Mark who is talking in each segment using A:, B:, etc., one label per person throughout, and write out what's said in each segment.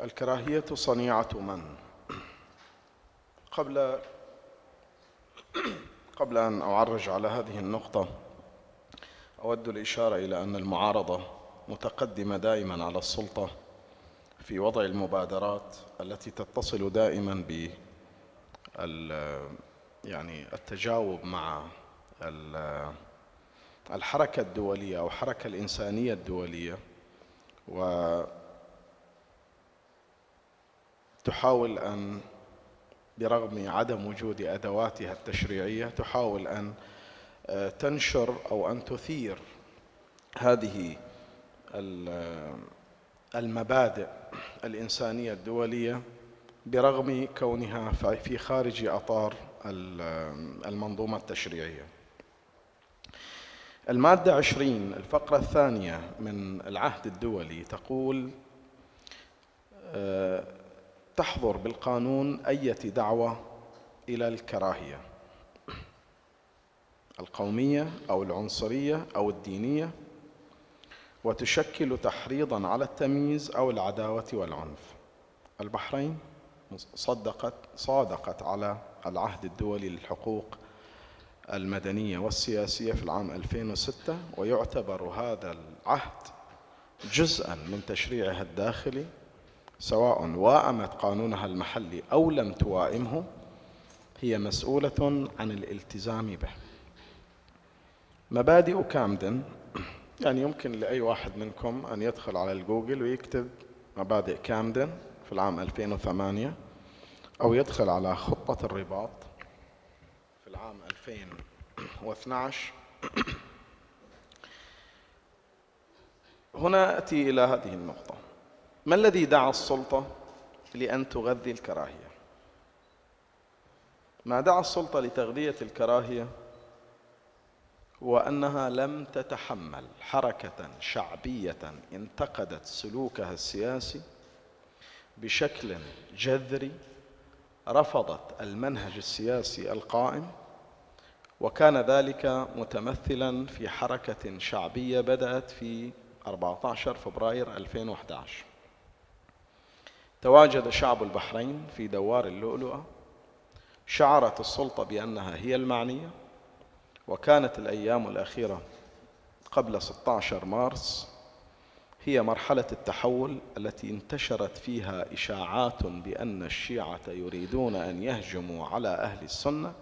A: الكراهية صنيعة من؟ قبل قبل أن أعرج على هذه النقطة أود الإشارة إلى أن المعارضة متقدمة دائما على السلطة في وضع المبادرات التي تتصل دائما ب يعني التجاوب مع الحركة الدولية أو الحركة الإنسانية الدولية وتحاول أن برغم عدم وجود أدواتها التشريعية تحاول أن آه، تنشر أو أن تثير هذه المبادئ الإنسانية الدولية برغم كونها في خارج أطار المنظومة التشريعية. المادة عشرين الفقرة الثانية من العهد الدولي تقول آه، تحظر بالقانون أية دعوة إلى الكراهية القومية أو العنصرية أو الدينية وتشكل تحريضا على التمييز أو العداوة والعنف. البحرين صدقت صادقت على العهد الدولي للحقوق المدنية والسياسية في العام 2006 ويعتبر هذا العهد جزءا من تشريعها الداخلي سواء وائمت قانونها المحلي أو لم توائمه هي مسؤولة عن الالتزام به. مبادئ كامدن يعني يمكن لأي واحد منكم أن يدخل على الجوجل ويكتب مبادئ كامدن في العام 2008 أو يدخل على خطة الرباط في العام 2012 هنا أتي إلى هذه النقطة. ما الذي دعا السلطة لأن تغذي الكراهية؟ ما دعا السلطة لتغذية الكراهية هو أنها لم تتحمل حركة شعبية انتقدت سلوكها السياسي بشكل جذري رفضت المنهج السياسي القائم وكان ذلك متمثلا في حركة شعبية بدأت في 14 فبراير 2011 تواجد شعب البحرين في دوار اللؤلؤة شعرت السلطة بأنها هي المعنية وكانت الأيام الأخيرة قبل 16 مارس هي مرحلة التحول التي انتشرت فيها إشاعات بأن الشيعة يريدون أن يهجموا على أهل السنة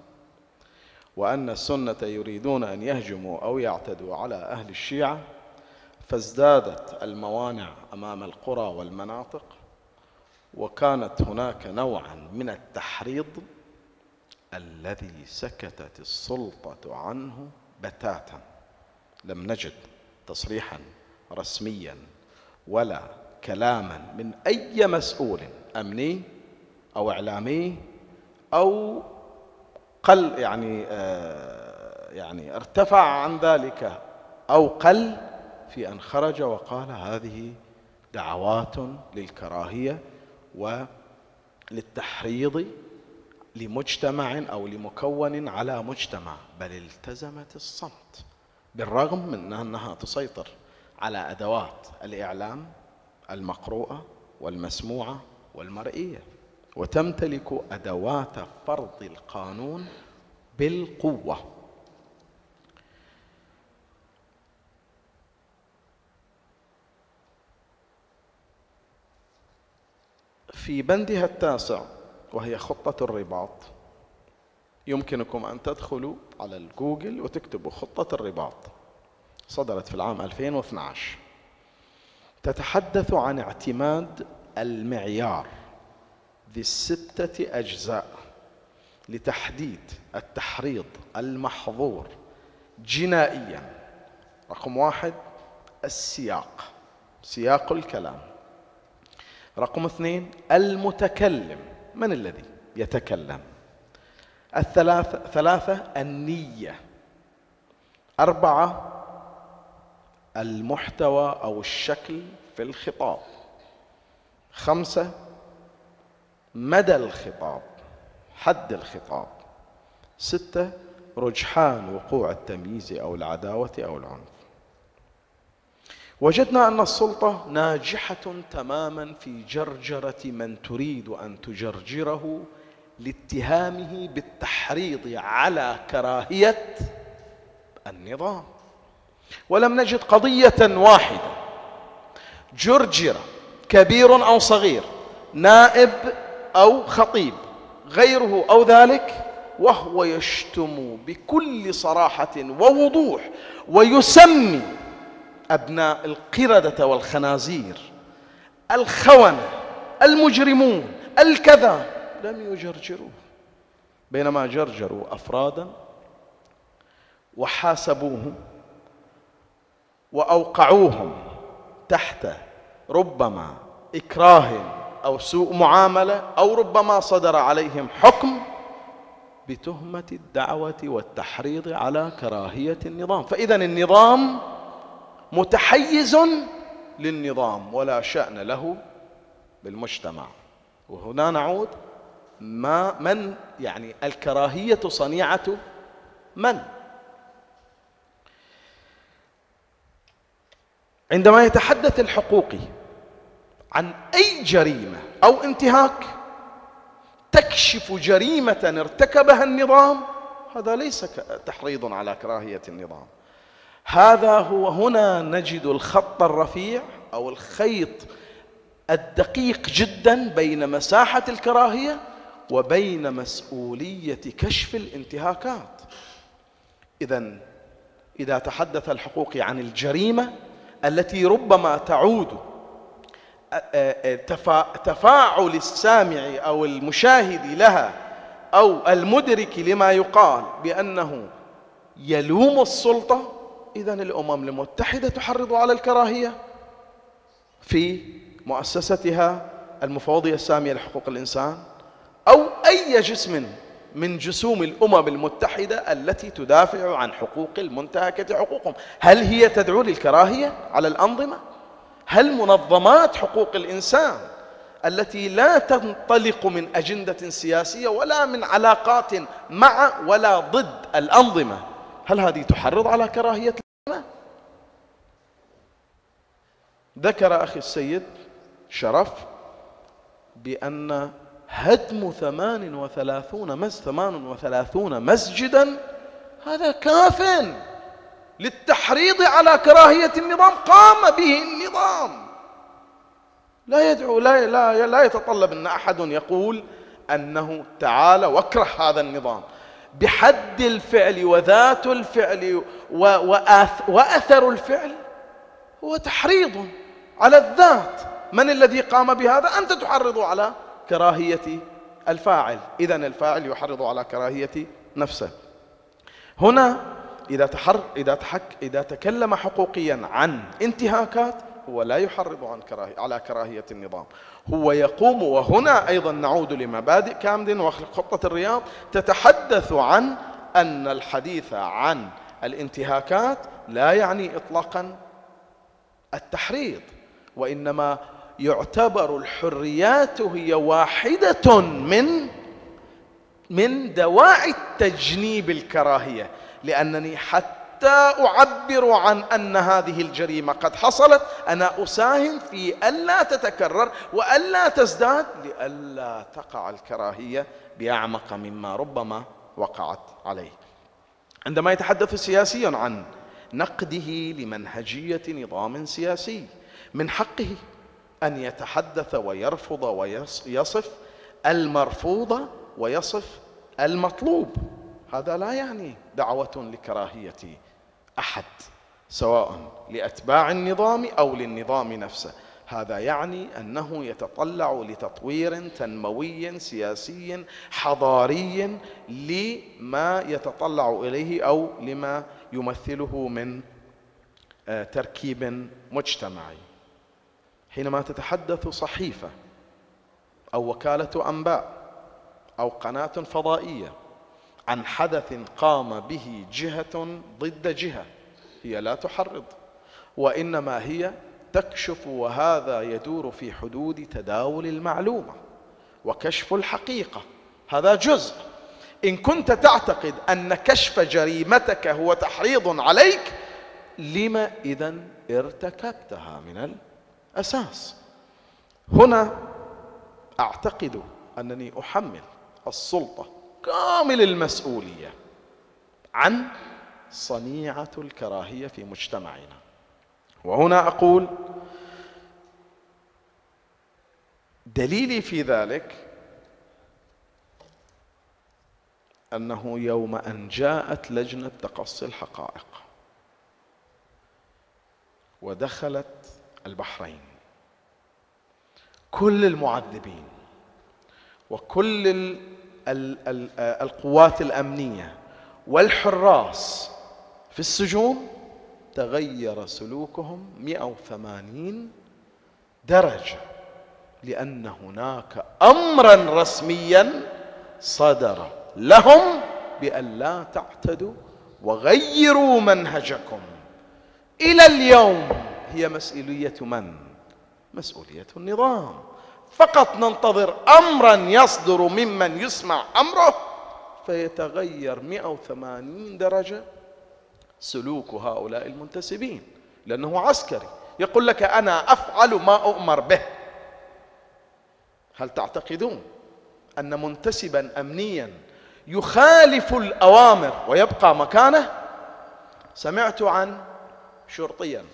A: وأن السنة يريدون أن يهجموا أو يعتدوا على أهل الشيعة فازدادت الموانع أمام القرى والمناطق وكانت هناك نوعا من التحريض الذي سكتت السلطة عنه بتاتا. لم نجد تصريحا رسميا ولا كلاما من أي مسؤول أمني أو إعلامي أو قل يعني آه يعني ارتفع عن ذلك أو قل في أن خرج وقال هذه دعوات للكراهية وللتحريض لمجتمع أو لمكون على مجتمع بل التزمت الصمت بالرغم من أنها تسيطر على أدوات الإعلام المقروءة والمسموعة والمرئية وتمتلك أدوات فرض القانون بالقوة. في بندها التاسع وهي خطة الرباط. يمكنكم أن تدخلوا على الجوجل وتكتبوا خطة الرباط. صدرت في العام 2012 تتحدث عن اعتماد المعيار ذي الستة أجزاء لتحديد التحريض المحظور جنائيا. رقم واحد السياق. سياق الكلام. رقم اثنين المتكلم. من الذي يتكلم؟ الثلاثة ثلاثة النية. أربعة المحتوى أو الشكل في الخطاب. خمسة مدى الخطاب حد الخطاب. ستة رجحان وقوع التمييز أو العداوة أو العنف. وجدنا أن السلطة ناجحة تماما في جرجرة من تريد أن تجرجره لاتهامه بالتحريض على كراهية النظام. ولم نجد قضية واحدة. جرجر كبير أو صغير نائب أو خطيب غيره أو ذلك وهو يشتم بكل صراحة ووضوح ويسمي أبناء القردة والخنازير الخونه المجرمون الكذا لم يجرجروه. بينما جرجروا أفرادا وحاسبوهم وأوقعوهم تحت ربما إكراه أو سوء معاملة أو ربما صدر عليهم حكم بتهمة الدعوة والتحريض على كراهية النظام. فإذا النظام متحيز للنظام ولا شأن له بالمجتمع. وهنا نعود ما من يعني الكراهية صنيعة من؟ عندما يتحدث الحقوقي عن أي جريمة أو انتهاك تكشف جريمة ارتكبها النظام هذا ليس تحريض على كراهية النظام. هذا هو هنا نجد الخط الرفيع أو الخيط الدقيق جدا بين مساحة الكراهية وبين مسؤولية كشف الانتهاكات. اذا إذا تحدث الحقوقي عن الجريمة التي ربما تعود تفاعل السامع أو المشاهد لها أو المدرك لما يقال بأنه يلوم السلطة اذا الأمم المتحدة تحرض على الكراهية في مؤسستها المفوضية السامية لحقوق الإنسان أو أي جسم من جسوم الأمم المتحدة التي تدافع عن حقوق المنتهكة حقوقهم. هل هي تدعو للكراهية على الأنظمة؟ هل منظمات حقوق الإنسان التي لا تنطلق من أجندة سياسية ولا من علاقات مع ولا ضد الأنظمة هل هذه تحرض على الانظمه ذكر أخي السيد شرف بأن هدم ثمان وثلاثون مس ثمان وثلاثون مسجدا هذا كاف للتحريض على كراهية النظام قام به النظام. لا يدعو لا لا لا يتطلب أن أحد يقول أنه تعال واكره هذا النظام. بحد الفعل وذات الفعل وأثر الفعل هو تحريض على الذات. من الذي قام بهذا؟ أنت تحرض على كراهية الفاعل. اذا الفاعل يحرض على كراهية نفسه. هنا إذا تحر إذا تحك إذا تكلم حقوقيا عن انتهاكات هو لا يحرض عن كراهية على كراهية النظام. هو يقوم وهنا أيضا نعود لمبادئ كامدن وخطة الرياض. تتحدث عن أن الحديث عن الانتهاكات لا يعني إطلاقا التحريض وإنما يعتبر الحريات هي واحدة من من دواعي التجنيب الكراهية. لأنني حتى أعبر عن أن هذه الجريمة قد حصلت. أنا أساهم في ألا تتكرر وألا تزداد لئلا تقع الكراهية بأعمق مما ربما وقعت عليه. عندما يتحدث سياسيا عن نقده لمنهجية نظام سياسي من حقه أن يتحدث ويرفض ويصف المرفوض ويصف المطلوب. هذا لا يعني دعوة لكراهية أحد سواء لأتباع النظام أو للنظام نفسه. هذا يعني أنه يتطلع لتطوير تنموي سياسي حضاري لما يتطلع إليه أو لما يمثله من آه، تركيب مجتمعي. حينما تتحدث صحيفة أو وكالة أنباء أو قناة فضائية عن حدث قام به جهة ضد جهة هي لا تحرض وإنما هي تكشف وهذا يدور في حدود تداول المعلومة وكشف الحقيقة. هذا جزء. إن كنت تعتقد أن كشف جريمتك هو تحريض عليك لما إذا ارتكبتها من الأساس؟ هنا أعتقد أنني أحمل السلطة كامل المسؤولية عن صنيعة الكراهية في مجتمعنا. وهنا أقول دليلي في ذلك أنه يوم أن جاءت لجنة تقصي الحقائق ودخلت البحرين. كل المعذبين وكل القوات الأمنية والحراس في السجون تغير سلوكهم 180 درجة لأن هناك أمرا رسميا صدر لهم بأن لا تعتدوا وغيروا منهجكم إلى اليوم هي مسؤولية من؟ مسؤولية النظام فقط ننتظر أمرا يصدر ممن يسمع أمره فيتغير 180 درجة سلوك هؤلاء المنتسبين لأنه عسكري. يقول لك أنا أفعل ما أؤمر به. هل تعتقدون أن منتسبا أمنيا يخالف الأوامر ويبقى مكانه؟ سمعت عن شرطيا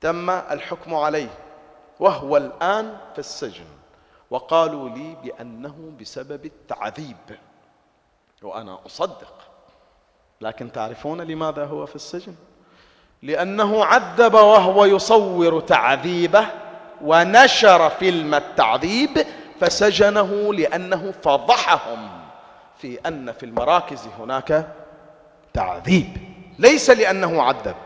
A: تم الحكم عليه. وهو الآن في السجن. وقالوا لي بأنه بسبب التعذيب. وأنا أصدق. لكن تعرفون لماذا هو في السجن؟ لأنه عذب وهو يصور تعذيبه ونشر فيلم التعذيب فسجنه لأنه فضحهم في أن في المراكز هناك تعذيب. ليس لأنه عذب.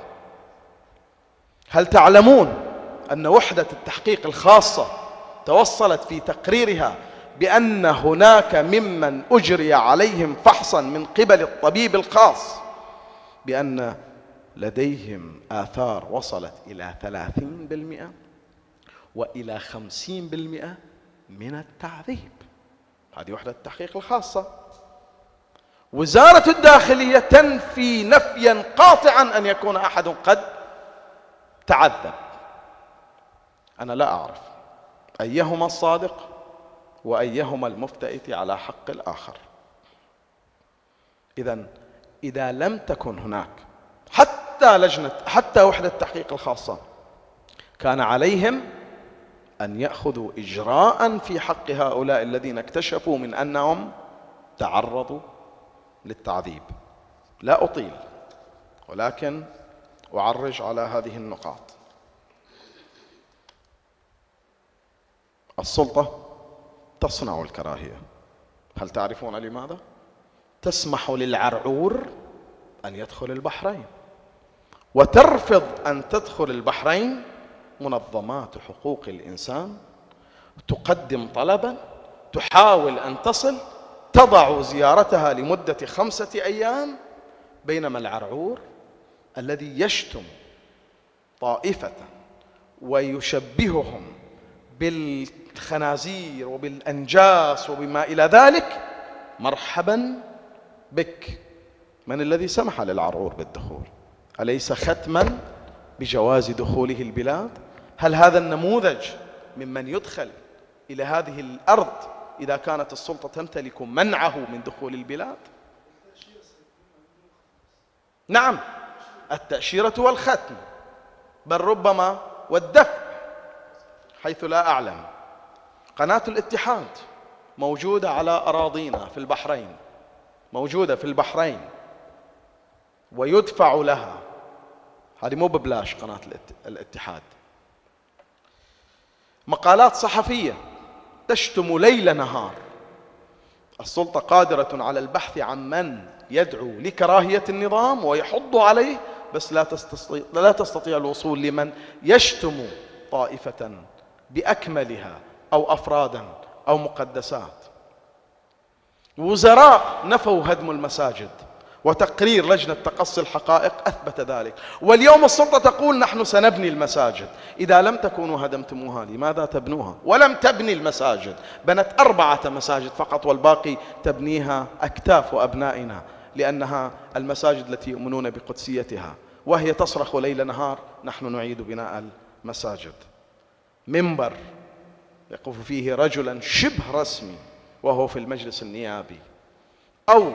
A: هل تعلمون أن وحدة التحقيق الخاصة توصلت في تقريرها بأن هناك ممن أجري عليهم فحصا من قبل الطبيب الخاص بأن لديهم آثار وصلت إلى ثلاثين بالمئة وإلى خمسين بالمئة من التعذيب. هذه وحدة التحقيق الخاصة. وزارة الداخلية تنفي نفيا قاطعا أن يكون أحد قد تعذب. أنا لا أعرف. أيهما الصادق وأيهما المفتئت على حق الآخر. إذا إذا لم تكن هناك حتى لجنة حتى وحدة التحقيق الخاصة كان عليهم أن يأخذوا إجراء في حق هؤلاء الذين اكتشفوا من أنهم تعرضوا للتعذيب. لا أطيل ولكن أعرج على هذه النقاط. السلطة تصنع الكراهية. هل تعرفون لماذا؟ تسمح للعرعور أن يدخل البحرين. وترفض أن تدخل البحرين منظمات حقوق الإنسان. تقدم طلبا. تحاول أن تصل. تضع زيارتها لمدة خمسة أيام. بينما العرعور الذي يشتم طائفة ويشبههم بالخنازير وبالأنجاس وبما إلى ذلك مرحبا بك. من الذي سمح للعرعور بالدخول؟ أليس ختما بجواز دخوله البلاد؟ هل هذا النموذج ممن يدخل إلى هذه الأرض إذا كانت السلطة تمتلك منعه من دخول البلاد؟ نعم التأشيرة والختم بل ربما والدفع حيث لا أعلم. قناة الاتحاد موجودة على أراضينا في البحرين موجودة في البحرين ويدفع لها. هذه مو ببلاش قناة الاتحاد. مقالات صحفية تشتم ليل نهار. السلطة قادرة على البحث عن من يدعو لكراهية النظام ويحض عليه بس لا تستطيع, لا تستطيع الوصول لمن يشتم طائفة بأكملها. أو أفرادا أو مقدسات. وزراء نفوا هدم المساجد وتقرير لجنة تقصي الحقائق أثبت ذلك. واليوم السلطة تقول نحن سنبني المساجد. إذا لم تكونوا هدمتموها لماذا تبنوها؟ ولم تبني المساجد. بنت أربعة مساجد فقط والباقي تبنيها أكتاف أبنائنا لأنها المساجد التي يؤمنون بقدسيتها وهي تصرخ ليل نهار نحن نعيد بناء المساجد. منبر. يقف فيه رجلا شبه رسمي وهو في المجلس النيابي. أو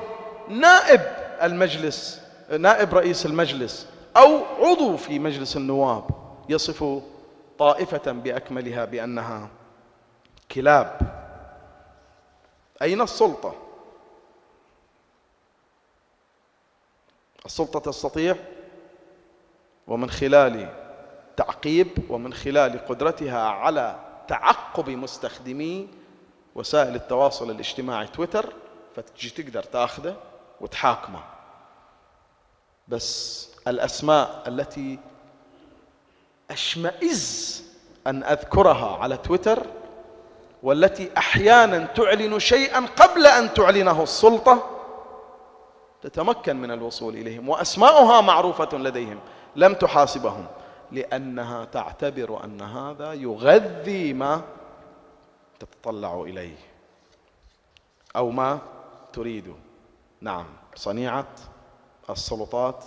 A: نائب المجلس نائب رئيس المجلس أو عضو في مجلس النواب يصف طائفة بأكملها بأنها كلاب. أين السلطة؟ السلطة تستطيع؟ ومن خلال تعقيب ومن خلال قدرتها على تعقب مستخدمي وسائل التواصل الاجتماعي تويتر فتجي تقدر تاخذه وتحاكمه. بس الأسماء التي أشمئز أن أذكرها على تويتر والتي أحيانا تعلن شيئا قبل أن تعلنه السلطة تتمكن من الوصول إليهم وأسماؤها معروفة لديهم لم تحاسبهم. لأنها تعتبر أن هذا يغذي ما تتطلع إليه. أو ما تريد. نعم. صنيعة السلطات.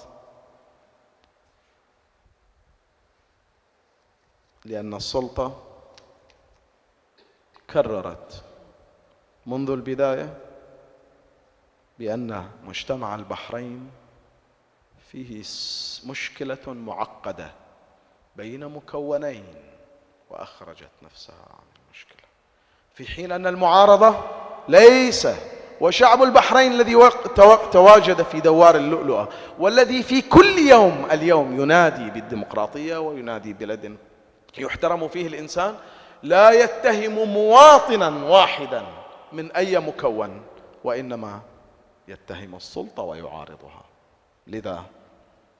A: لأن السلطة كررت منذ البداية بأن مجتمع البحرين فيه مشكلة معقدة. بين مكونين وأخرجت نفسها عن المشكلة. في حين أن المعارضة ليس وشعب البحرين الذي تواجد في دوار اللؤلؤة والذي في كل يوم اليوم ينادي بالديمقراطية وينادي بلد يحترم فيه الإنسان لا يتهم مواطنا واحدا من أي مكون وإنما يتهم السلطة ويعارضها. لذا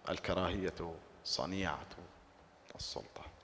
A: الكراهية صنيعة. السلطة.